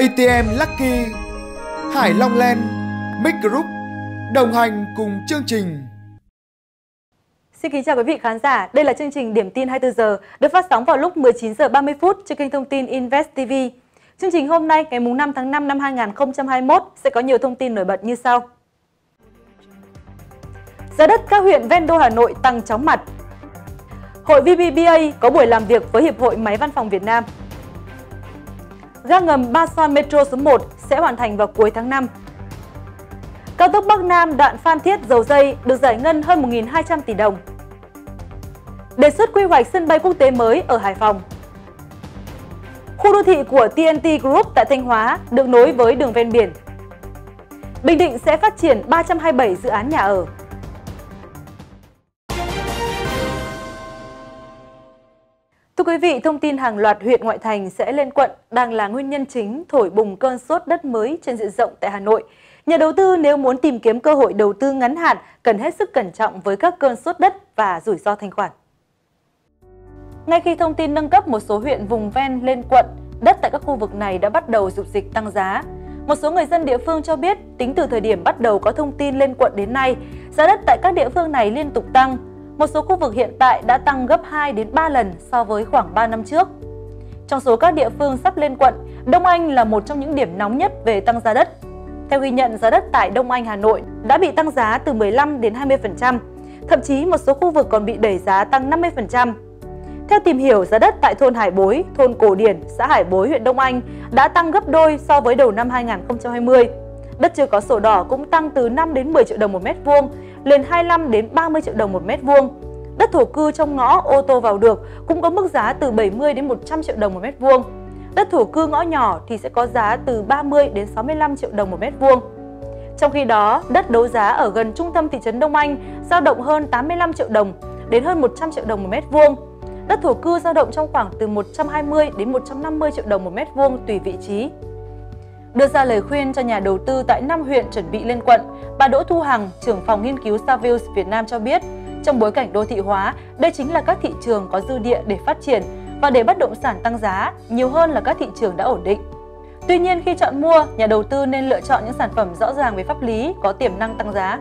ATM Lucky, Hải Long Land, Mic Group đồng hành cùng chương trình. Xin kính chào quý vị khán giả. Đây là chương trình Điểm tin 24 giờ được phát sóng vào lúc 19 giờ 30 phút trên kênh thông tin Invest TV. Chương trình hôm nay ngày 5 tháng 5 năm 2021 sẽ có nhiều thông tin nổi bật như sau. Giá đất các huyện ven đô Hà Nội tăng chóng mặt. Hội VBBA có buổi làm việc với Hiệp hội Máy Văn phòng Việt Nam. Ga ngầm Ba Son Metro số 1 sẽ hoàn thành vào cuối tháng 5. Cao tốc Bắc Nam đoạn Phan Thiết Dầu Dây được giải ngân hơn 1.200 tỷ đồng. Đề xuất quy hoạch sân bay quốc tế mới ở Hải Phòng. Khu đô thị của TNT Group tại Thanh Hóa được nối với đường ven biển. Bình Định sẽ phát triển 327 dự án nhà ở. Quý vị, thông tin hàng loạt huyện ngoại thành sẽ lên quận đang là nguyên nhân chính thổi bùng cơn sốt đất mới trên diện rộng tại Hà Nội. Nhà đầu tư nếu muốn tìm kiếm cơ hội đầu tư ngắn hạn cần hết sức cẩn trọng với các cơn sốt đất và rủi ro thanh khoản. Ngay khi thông tin nâng cấp một số huyện vùng ven lên quận, đất tại các khu vực này đã bắt đầu dục dịch tăng giá. Một số người dân địa phương cho biết, tính từ thời điểm bắt đầu có thông tin lên quận đến nay, giá đất tại các địa phương này liên tục tăng. Một số khu vực hiện tại đã tăng gấp 2 đến 3 lần so với khoảng 3 năm trước. Trong số các địa phương sắp lên quận, Đông Anh là một trong những điểm nóng nhất về tăng giá đất. Theo ghi nhận, giá đất tại Đông Anh, Hà Nội đã bị tăng giá từ 15 đến 20%, thậm chí một số khu vực còn bị đẩy giá tăng 50%. Theo tìm hiểu, giá đất tại thôn Hải Bối, thôn Cổ Điển, xã Hải Bối, huyện Đông Anh đã tăng gấp đôi so với đầu năm 2020. Đất chưa có sổ đỏ cũng tăng từ 5 đến 10 triệu đồng một mét vuông, lên 25 đến 30 triệu đồng một mét vuông. Đất thổ cư trong ngõ ô tô vào được cũng có mức giá từ 70 đến 100 triệu đồng một mét vuông. Đất thổ cư ngõ nhỏ thì sẽ có giá từ 30 đến 65 triệu đồng một mét vuông. Trong khi đó, đất đấu giá ở gần trung tâm thị trấn Đông Anh dao động hơn 85 triệu đồng đến hơn 100 triệu đồng một mét vuông. Đất thổ cư dao động trong khoảng từ 120 đến 150 triệu đồng một mét vuông tùy vị trí. Đưa ra lời khuyên cho nhà đầu tư tại 5 huyện chuẩn bị lên quận, bà Đỗ Thu Hằng, trưởng phòng nghiên cứu Savills Việt Nam cho biết, trong bối cảnh đô thị hóa, đây chính là các thị trường có dư địa để phát triển và để bất động sản tăng giá nhiều hơn là các thị trường đã ổn định. Tuy nhiên khi chọn mua, nhà đầu tư nên lựa chọn những sản phẩm rõ ràng về pháp lý, có tiềm năng tăng giá.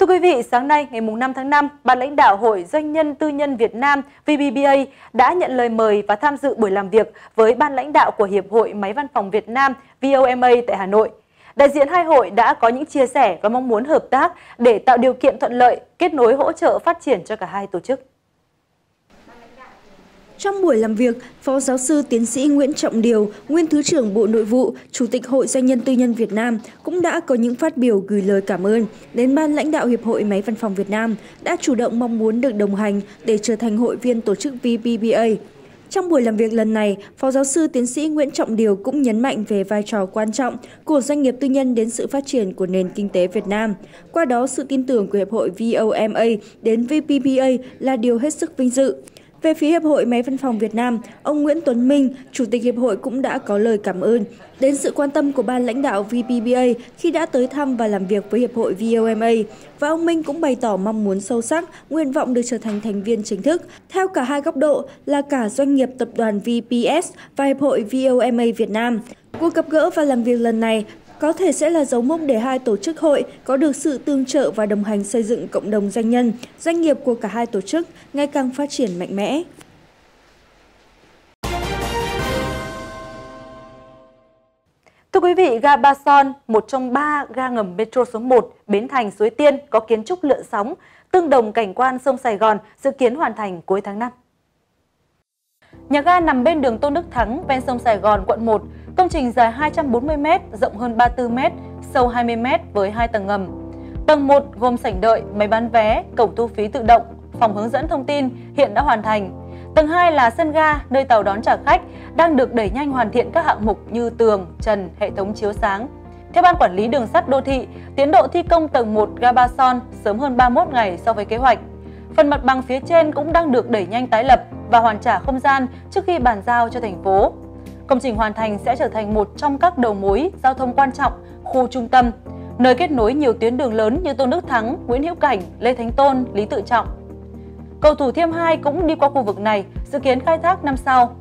Thưa quý vị, sáng nay ngày 5 tháng 5, ban lãnh đạo Hội Doanh nhân Tư nhân Việt Nam VBBA đã nhận lời mời và tham dự buổi làm việc với ban lãnh đạo của Hiệp hội Máy văn phòng Việt Nam VOMA tại Hà Nội. Đại diện hai hội đã có những chia sẻ và mong muốn hợp tác để tạo điều kiện thuận lợi, kết nối hỗ trợ phát triển cho cả hai tổ chức. Trong buổi làm việc, Phó Giáo sư Tiến sĩ Nguyễn Trọng Điều, Nguyên Thứ trưởng Bộ Nội vụ, Chủ tịch Hội Doanh nhân Tư nhân Việt Nam cũng đã có những phát biểu gửi lời cảm ơn đến ban lãnh đạo Hiệp hội Máy Văn phòng Việt Nam đã chủ động mong muốn được đồng hành để trở thành hội viên tổ chức VBBA. Trong buổi làm việc lần này, Phó Giáo sư Tiến sĩ Nguyễn Trọng Điều cũng nhấn mạnh về vai trò quan trọng của doanh nghiệp tư nhân đến sự phát triển của nền kinh tế Việt Nam. Qua đó, sự tin tưởng của Hiệp hội VOMA đến VPPA là điều hết sức vinh dự. Về phía Hiệp hội Máy văn phòng Việt Nam, ông Nguyễn Tuấn Minh, Chủ tịch Hiệp hội cũng đã có lời cảm ơn đến sự quan tâm của ban lãnh đạo VPBA khi đã tới thăm và làm việc với Hiệp hội VOMA. Và ông Minh cũng bày tỏ mong muốn sâu sắc, nguyện vọng được trở thành thành viên chính thức, theo cả hai góc độ là cả doanh nghiệp tập đoàn VPS và Hiệp hội VOMA Việt Nam. Cuộc gặp gỡ và làm việc lần này có thể sẽ là dấu mốc để hai tổ chức hội có được sự tương trợ và đồng hành xây dựng cộng đồng doanh nhân, doanh nghiệp của cả hai tổ chức ngày càng phát triển mạnh mẽ. Thưa quý vị, ga Ba Son, một trong ba ga ngầm Metro số 1, Bến Thành, Suối Tiên có kiến trúc lượn sóng, tương đồng cảnh quan sông Sài Gòn, dự kiến hoàn thành cuối tháng 5. Nhà ga nằm bên đường Tôn Đức Thắng, ven sông Sài Gòn, quận 1, Công trình dài 240m, rộng hơn 34m, sâu 20m với hai tầng ngầm. Tầng 1 gồm sảnh đợi, máy bán vé, cổng thu phí tự động, phòng hướng dẫn thông tin hiện đã hoàn thành. Tầng 2 là sân ga, nơi tàu đón trả khách, đang được đẩy nhanh hoàn thiện các hạng mục như tường, trần, hệ thống chiếu sáng. Theo Ban Quản lý Đường sắt Đô thị, tiến độ thi công tầng 1 ga Ba Son sớm hơn 31 ngày so với kế hoạch. Phần mặt bằng phía trên cũng đang được đẩy nhanh tái lập và hoàn trả không gian trước khi bàn giao cho thành phố. Công trình hoàn thành sẽ trở thành một trong các đầu mối giao thông quan trọng khu trung tâm, nơi kết nối nhiều tuyến đường lớn như Tôn Đức Thắng, Nguyễn Hữu Cảnh, Lê Thánh Tôn, Lý Tự Trọng. Cầu Thủ Thiêm 2 cũng đi qua khu vực này, dự kiến khai thác năm sau.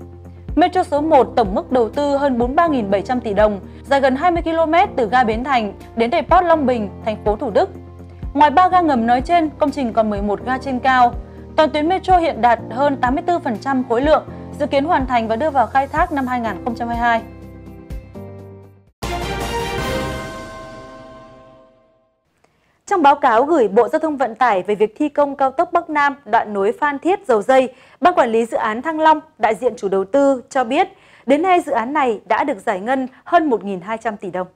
Metro số 1 tổng mức đầu tư hơn 43.700 tỷ đồng, dài gần 20 km từ ga Bến Thành đến depot Long Bình, thành phố Thủ Đức. Ngoài 3 ga ngầm nói trên, công trình còn 11 ga trên cao. Toàn tuyến metro hiện đạt hơn 84% khối lượng, dự kiến hoàn thành và đưa vào khai thác năm 2022. Trong báo cáo gửi Bộ Giao thông Vận tải về việc thi công cao tốc Bắc Nam đoạn nối Phan Thiết Dầu Dây, Ban quản lý dự án Thăng Long, đại diện chủ đầu tư cho biết, đến nay dự án này đã được giải ngân hơn 1.200 tỷ đồng.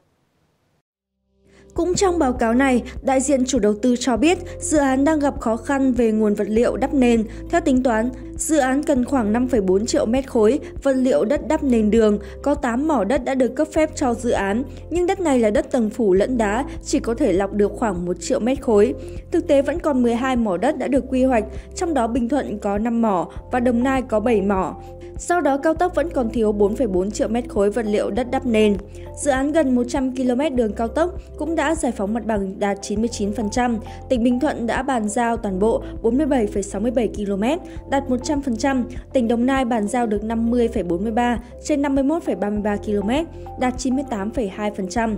Cũng trong báo cáo này, đại diện chủ đầu tư cho biết dự án đang gặp khó khăn về nguồn vật liệu đắp nền. Theo tính toán, dự án cần khoảng 5,4 triệu mét khối vật liệu đất đắp nền đường, có 8 mỏ đất đã được cấp phép cho dự án, nhưng đất này là đất tầng phủ lẫn đá, chỉ có thể lọc được khoảng 1 triệu mét khối. Thực tế vẫn còn 12 mỏ đất đã được quy hoạch, trong đó Bình Thuận có 5 mỏ và Đồng Nai có 7 mỏ. Sau đó cao tốc vẫn còn thiếu 4,4 triệu mét khối vật liệu đất đắp nền. Dự án gần 100 km đường cao tốc cũng đã giải phóng mặt bằng đạt 99%. Tỉnh Bình Thuận đã bàn giao toàn bộ 47,67 km, đạt 100%. Tỉnh Đồng Nai bàn giao được 50,43 trên 51,33 km, đạt 98,2%.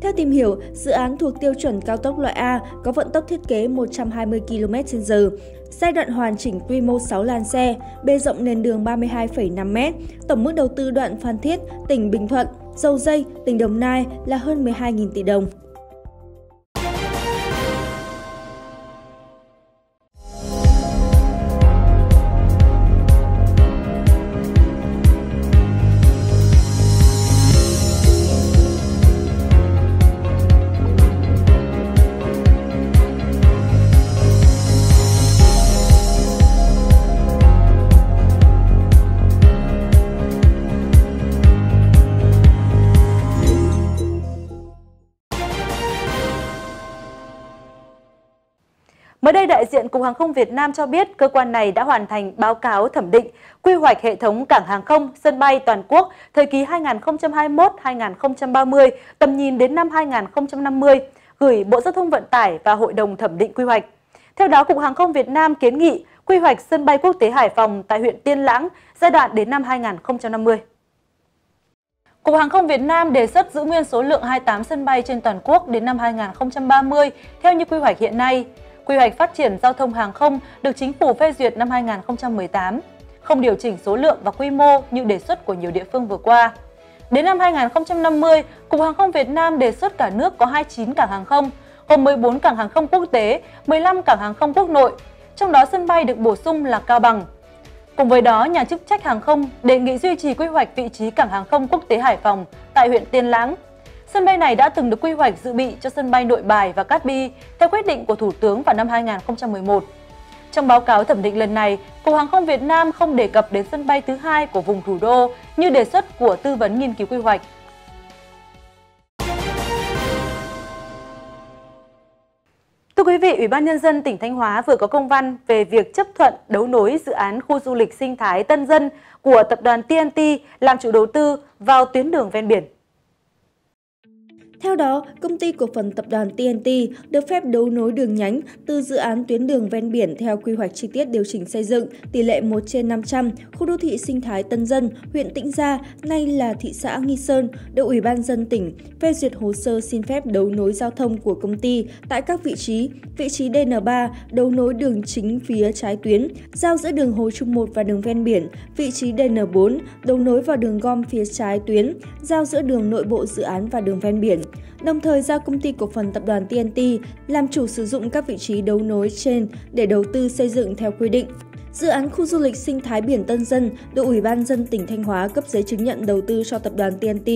Theo tìm hiểu, dự án thuộc tiêu chuẩn cao tốc loại A có vận tốc thiết kế 120 km/h, giai đoạn hoàn chỉnh quy mô 6 làn xe, bê rộng nền đường 32,5m, tổng mức đầu tư đoạn Phan Thiết, tỉnh Bình Thuận, dầu dây, tỉnh Đồng Nai là hơn 12.000 tỷ đồng. Mới đây, đại diện Cục Hàng không Việt Nam cho biết cơ quan này đã hoàn thành báo cáo thẩm định quy hoạch hệ thống cảng hàng không, sân bay toàn quốc thời kỳ 2021-2030, tầm nhìn đến năm 2050, gửi Bộ Giao thông Vận tải và Hội đồng thẩm định quy hoạch. Theo đó, Cục Hàng không Việt Nam kiến nghị quy hoạch sân bay quốc tế Hải Phòng tại huyện Tiên Lãng giai đoạn đến năm 2050. Cục Hàng không Việt Nam đề xuất giữ nguyên số lượng 28 sân bay trên toàn quốc đến năm 2030 theo như quy hoạch hiện nay. Quy hoạch phát triển giao thông hàng không được chính phủ phê duyệt năm 2018, không điều chỉnh số lượng và quy mô như đề xuất của nhiều địa phương vừa qua. Đến năm 2050, Cục Hàng không Việt Nam đề xuất cả nước có 29 cảng hàng không, gồm 14 cảng hàng không quốc tế, 15 cảng hàng không quốc nội, trong đó sân bay được bổ sung là Cao Bằng. Cùng với đó, nhà chức trách hàng không đề nghị duy trì quy hoạch vị trí cảng hàng không quốc tế Hải Phòng tại huyện Tiên Lãng Sân bay này đã từng được quy hoạch dự bị cho sân bay Nội Bài và Cát Bi theo quyết định của Thủ tướng vào năm 2011. Trong báo cáo thẩm định lần này, Cục Hàng không Việt Nam không đề cập đến sân bay thứ hai của vùng thủ đô như đề xuất của tư vấn nghiên cứu quy hoạch. Thưa quý vị, Ủy ban Nhân dân tỉnh Thanh Hóa vừa có công văn về việc chấp thuận đấu nối dự án khu du lịch sinh thái Tân Dân của tập đoàn TNT làm chủ đầu tư vào tuyến đường ven biển. Theo đó, công ty cổ phần tập đoàn TNT được phép đấu nối đường nhánh từ dự án tuyến đường ven biển theo quy hoạch chi tiết điều chỉnh xây dựng tỷ lệ 1 trên 500, khu đô thị sinh thái Tân Dân, huyện Tĩnh Gia, nay là thị xã Nghi Sơn, được Ủy ban dân tỉnh phê duyệt hồ sơ xin phép đấu nối giao thông của công ty tại các vị trí, vị trí DN3 đấu nối đường chính phía trái tuyến, giao giữa đường Hồ Trung 1 và đường ven biển, vị trí DN4 đấu nối vào đường gom phía trái tuyến, giao giữa đường nội bộ dự án và đường ven biển đồng thời giao công ty cổ phần tập đoàn TNT làm chủ sử dụng các vị trí đấu nối trên để đầu tư xây dựng theo quy định. Dự án khu du lịch sinh thái biển Tân Dân được Ủy ban dân tỉnh Thanh Hóa cấp giấy chứng nhận đầu tư cho tập đoàn TNT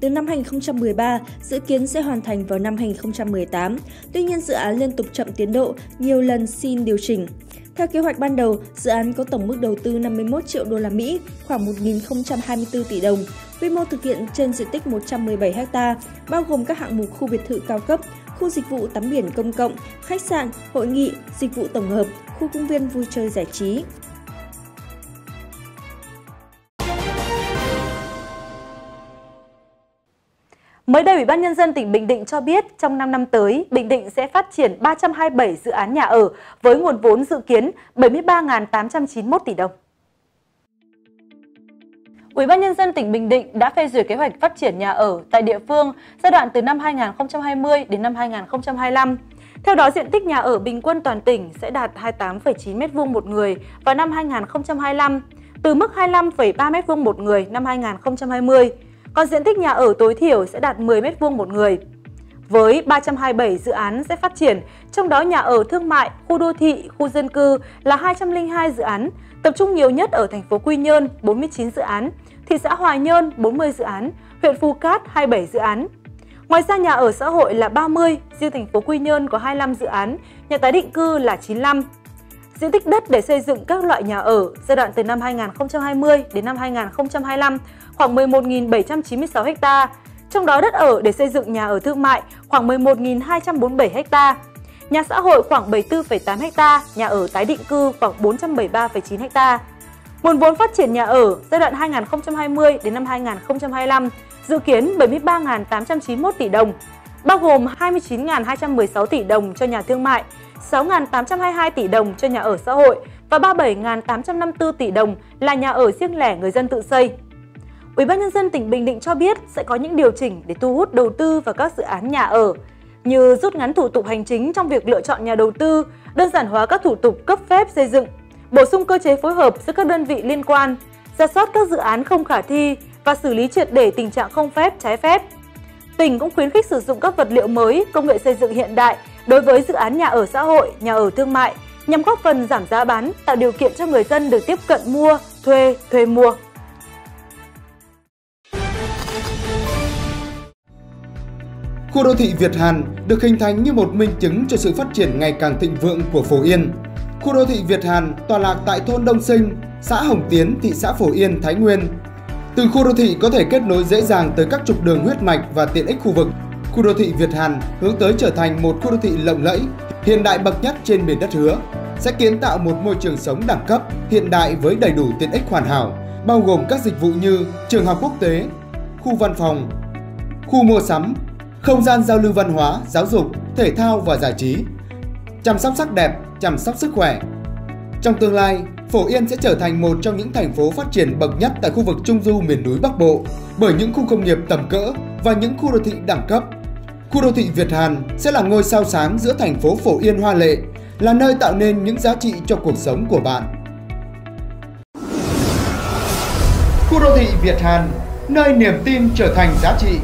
từ năm 2013, dự kiến sẽ hoàn thành vào năm 2018. Tuy nhiên, dự án liên tục chậm tiến độ, nhiều lần xin điều chỉnh. Theo kế hoạch ban đầu, dự án có tổng mức đầu tư 51 triệu đô la Mỹ, khoảng 1.024 tỷ đồng, quy mô thực hiện trên diện tích 117 ha, bao gồm các hạng mục khu biệt thự cao cấp, khu dịch vụ tắm biển công cộng, khách sạn, hội nghị, dịch vụ tổng hợp, khu công viên vui chơi giải trí. Mới đây, Ủy ban Nhân dân tỉnh Bình Định cho biết trong 5 năm tới, Bình Định sẽ phát triển 327 dự án nhà ở với nguồn vốn dự kiến 73.891 tỷ đồng. Ủy ban nhân dân tỉnh Bình Định đã phê duyệt kế hoạch phát triển nhà ở tại địa phương giai đoạn từ năm 2020 đến năm 2025. Theo đó, diện tích nhà ở bình quân toàn tỉnh sẽ đạt 28,9 m2 một người vào năm 2025, từ mức 25,3 m2 một người năm 2020. Còn diện tích nhà ở tối thiểu sẽ đạt 10 m2 một người. Với 327 dự án sẽ phát triển, trong đó nhà ở thương mại, khu đô thị, khu dân cư là 202 dự án, tập trung nhiều nhất ở thành phố Quy Nhơn 49 dự án, thị xã Hoài Nhơn 40 dự án, huyện Phú Cát 27 dự án. Ngoài ra nhà ở xã hội là 30, riêng thành phố Quy Nhơn có 25 dự án, nhà tái định cư là 95. Diện tích đất để xây dựng các loại nhà ở giai đoạn từ năm 2020 đến năm 2025 khoảng 11.796 ha, trong đó đất ở để xây dựng nhà ở thương mại khoảng 11.247 ha, nhà xã hội khoảng 74,8 ha, nhà ở tái định cư khoảng 473,9 ha. Nguồn vốn phát triển nhà ở giai đoạn 2020 đến năm 2025 dự kiến 73.891 tỷ đồng, bao gồm 29.216 tỷ đồng cho nhà thương mại, 6.822 tỷ đồng cho nhà ở xã hội và 37.854 tỷ đồng là nhà ở riêng lẻ người dân tự xây. Ủy ban nhân dân tỉnh Bình Định cho biết sẽ có những điều chỉnh để thu hút đầu tư vào các dự án nhà ở, như rút ngắn thủ tục hành chính trong việc lựa chọn nhà đầu tư, đơn giản hóa các thủ tục cấp phép xây dựng, bổ sung cơ chế phối hợp giữa các đơn vị liên quan, ra soát các dự án không khả thi và xử lý triệt để tình trạng không phép trái phép. Tỉnh cũng khuyến khích sử dụng các vật liệu mới, công nghệ xây dựng hiện đại đối với dự án nhà ở xã hội, nhà ở thương mại nhằm góp phần giảm giá bán, tạo điều kiện cho người dân được tiếp cận mua, thuê, thuê mua. Khu đô thị Việt Hàn được hình thành như một minh chứng cho sự phát triển ngày càng thịnh vượng của Phổ Yên. Khu đô thị Việt Hàn tọa lạc tại thôn Đông Sinh, xã Hồng Tiến, thị xã Phổ Yên, Thái Nguyên. Từ khu đô thị có thể kết nối dễ dàng tới các trục đường huyết mạch và tiện ích khu vực. Khu đô thị Việt Hàn hướng tới trở thành một khu đô thị lộng lẫy, hiện đại bậc nhất trên miền đất hứa, sẽ kiến tạo một môi trường sống đẳng cấp, hiện đại với đầy đủ tiện ích hoàn hảo, bao gồm các dịch vụ như trường học quốc tế, khu văn phòng, khu mua sắm, không gian giao lưu văn hóa, giáo dục, thể thao và giải trí, chăm sóc sắc đẹp, chăm sóc sức khỏe. Trong tương lai, Phổ Yên sẽ trở thành một trong những thành phố phát triển bậc nhất tại khu vực Trung Du miền núi Bắc Bộ bởi những khu công nghiệp tầm cỡ và những khu đô thị đẳng cấp. Khu đô thị Việt Hàn sẽ là ngôi sao sáng giữa thành phố Phổ Yên hoa lệ, là nơi tạo nên những giá trị cho cuộc sống của bạn. Khu đô thị Việt Hàn, nơi niềm tin trở thành giá trị.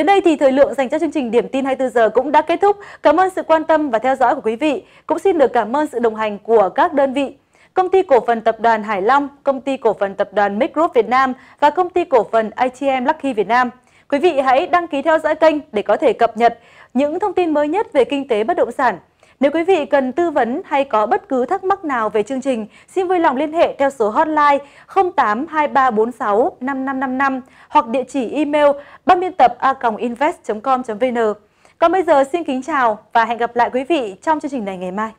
Đến đây thì thời lượng dành cho chương trình Điểm tin 24 giờ cũng đã kết thúc. Cảm ơn sự quan tâm và theo dõi của quý vị. Cũng xin được cảm ơn sự đồng hành của các đơn vị. Công ty cổ phần tập đoàn Hải Long, Công ty cổ phần tập đoàn Mic Group Việt Nam và Công ty cổ phần ITM Lucky Việt Nam. Quý vị hãy đăng ký theo dõi kênh để có thể cập nhật những thông tin mới nhất về kinh tế bất động sản. Nếu quý vị cần tư vấn hay có bất cứ thắc mắc nào về chương trình, xin vui lòng liên hệ theo số hotline 082346 5555 hoặc địa chỉ email ban biên tập a.invest.com.vn. Còn bây giờ xin kính chào và hẹn gặp lại quý vị trong chương trình này ngày mai.